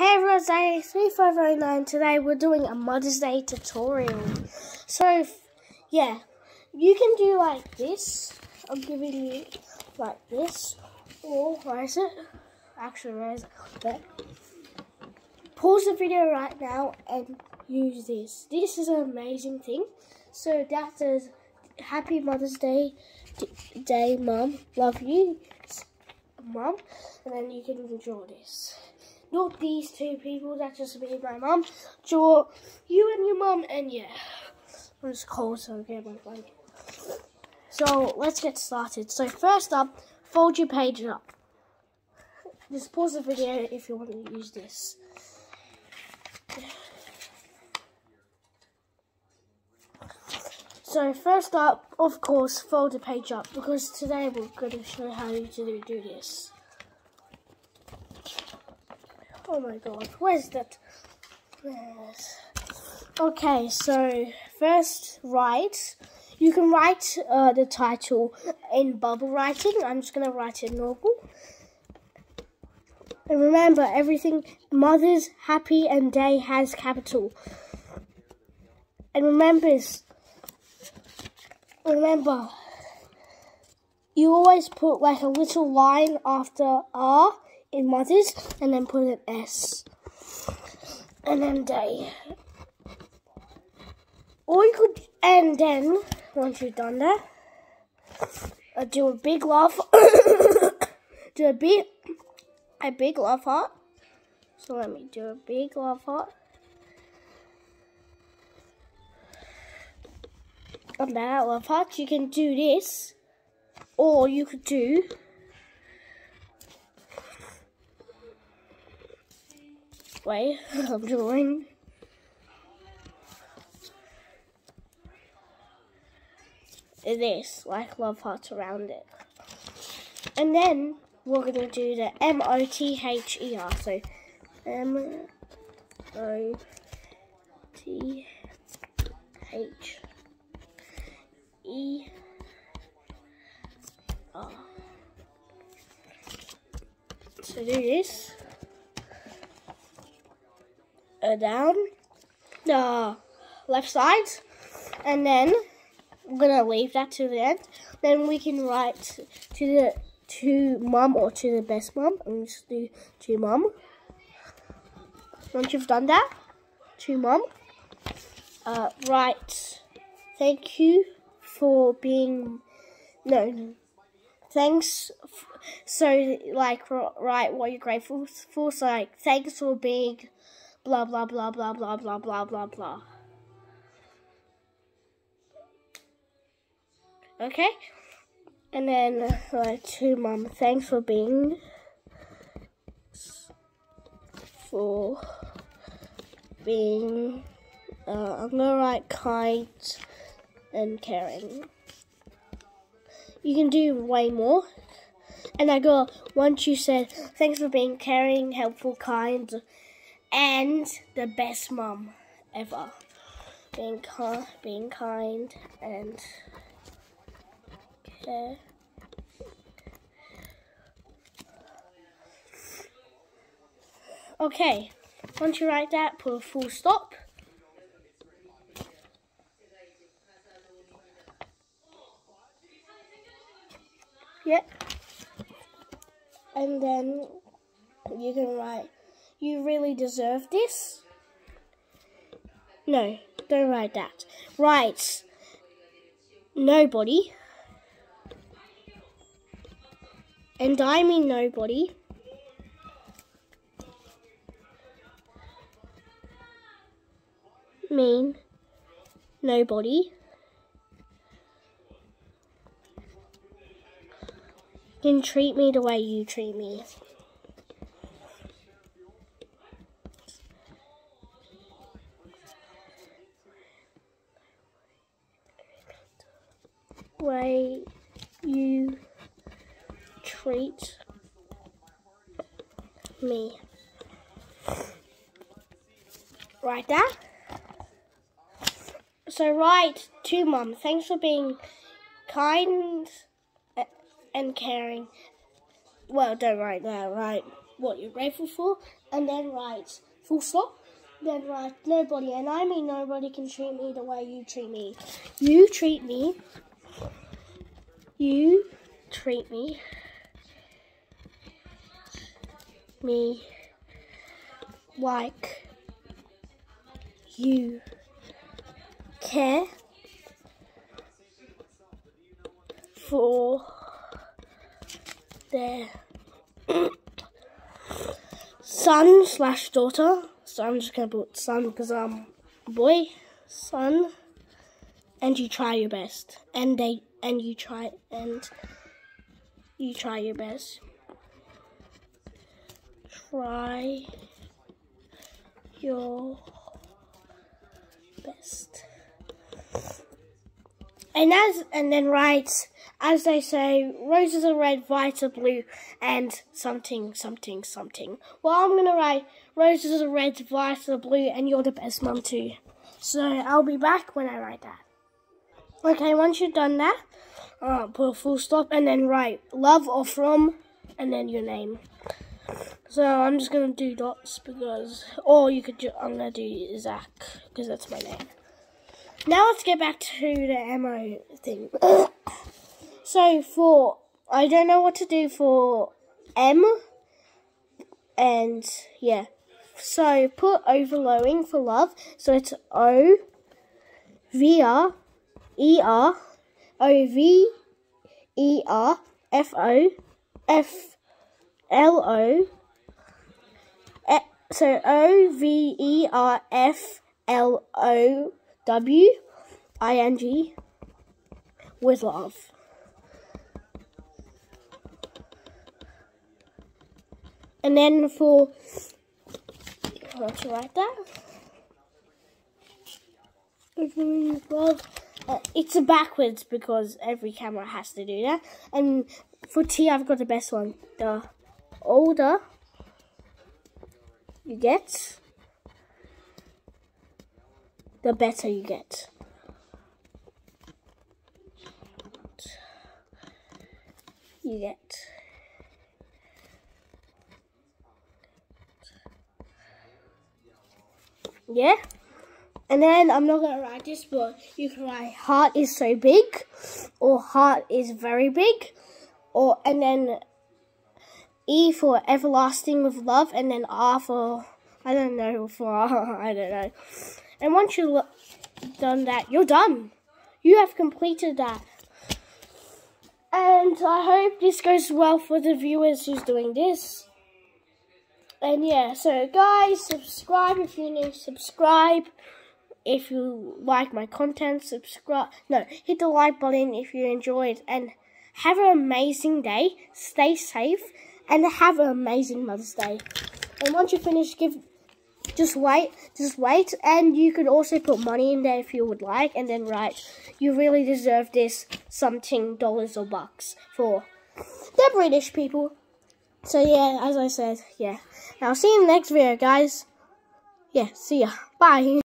Hey everyone, it's 3509. Today we're doing a Mother's Day tutorial. So, yeah, you can do like this. I'm giving you like this. Or, where is it? Actually, where is it? Pause the video right now and use this. This is an amazing thing. So that says, Happy Mother's Day, Day, Mum. Love you, Mum. And then you can draw this. Not these two people, that's just me and my mum. Draw you and your mum, and yeah. It's cold, so get my phone. So let's get started. So first up, fold your page up. Just pause the video if you want to use this. So first up, of course, fold the page up because today we're going to show how you to do this. Oh my god, where's that? Okay, so first write. You can write uh, the title in bubble writing. I'm just going to write it normal. And remember, everything Mother's Happy and Day has capital. And remember, remember, you always put like a little line after R in mothers and then put an S and then day. Or you could, and then once you've done that, uh, do a big love, do a big, a big love heart. So let me do a big love heart. On that love heart, you can do this, or you could do way of drawing. This, like love hearts around it. And then we're going to do the M-O-T-H-E-R. So, M-O-T-H-E-R. So do this down the left side and then I'm gonna leave that to the end. Then we can write to the to mum or to the best mum and just do to mum once you've done that to mum uh, write thank you for being no thanks so like write what you're grateful for. So like thanks for being blah blah blah blah blah blah blah blah blah. Okay? And then like, to mom, thanks for being for being uh, I'm gonna write kind and caring. You can do way more. And I go once you said thanks for being caring, helpful, kind and the best mom ever. Being, kind, being kind and care. Okay, once you write that, put a full stop. Yep. And then you can write you really deserve this? No, don't write that. Write nobody. And I mean nobody. Mean nobody. Can treat me the way you treat me. Way you treat me. Right there. So right to mum, thanks for being kind uh, and caring. Well, don't write that, right? what you're grateful for, and then write full stop. Then write nobody, and I mean nobody can treat me the way you treat me. You treat me. You treat me. Me like you care for their son slash daughter. So I'm just gonna put son because I'm a boy, son, and you try your best, and they and you try and you try your best. Try your best. And as and then writes as they say, roses are red, violets are blue, and something, something, something. Well, I'm gonna write roses are red, violets are blue, and you're the best mum too. So I'll be back when I write that. Okay, once you've done that, uh, put a full stop and then write love or from, and then your name. So I'm just gonna do dots because, or you could. I'm gonna do Zach because that's my name. Now let's get back to the ammo thing. So for I don't know what to do for M and yeah. So put overlowing for love. So it's O, O V R E R O V E R F O F L O so O V E R F L O W I N G with love. And then for, how to write that? Well, uh, it's a backwards because every camera has to do that. And for T, I've got the best one. The older you get, the better you get. You get. Yeah. And then I'm not gonna write this, but you can write heart is so big, or heart is very big, or and then E for everlasting with love, and then R for I don't know for I don't know. And once you've done that, you're done. You have completed that. And I hope this goes well for the viewers who's doing this. And yeah, so guys, subscribe if you're new, subscribe if you like my content, subscribe, no, hit the like button if you enjoyed, and have an amazing day, stay safe, and have an amazing Mother's Day. And once you finish, give, just wait, just wait, and you could also put money in there if you would like, and then write, you really deserve this something dollars or bucks for the British people. So yeah, as I said, yeah. Now see you in the next video, guys. Yeah, see ya. Bye.